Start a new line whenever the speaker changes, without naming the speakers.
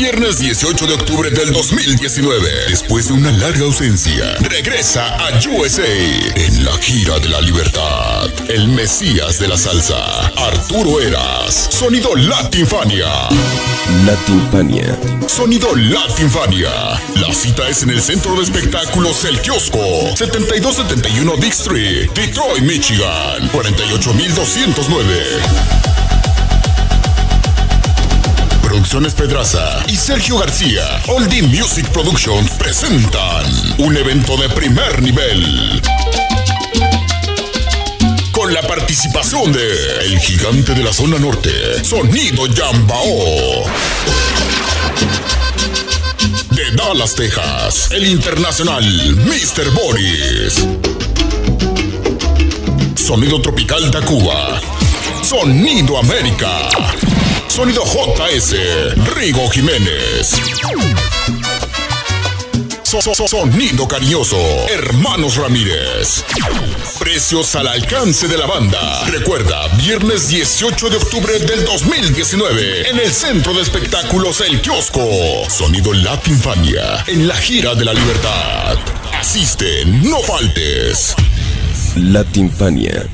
Viernes 18 de octubre del 2019. Después de una larga ausencia, regresa a USA en la gira de la libertad. El Mesías de la salsa, Arturo Eras. Sonido Latinfania.
Latinfania.
Sonido Latinfania. La cita es en el centro de espectáculos El Kiosco, 7271 Dick Street, Detroit, Michigan, 48209. Pedraza y Sergio García, Oldie Music Productions presentan un evento de primer nivel. Con la participación de El Gigante de la Zona Norte, Sonido Yambao. De Dallas, Texas, el internacional Mr. Boris. Sonido Tropical de Cuba. Sonido América. Sonido JS, Rigo Jiménez. So- so- so- Sonido cariñoso, Hermanos Ramírez. Precios al alcance de la banda. Recuerda, viernes 18 de octubre del 2019, en el Centro de Espectáculos El Kiosco. Sonido Latinfania, en la gira de la libertad. Asiste, no faltes.
Latinfania.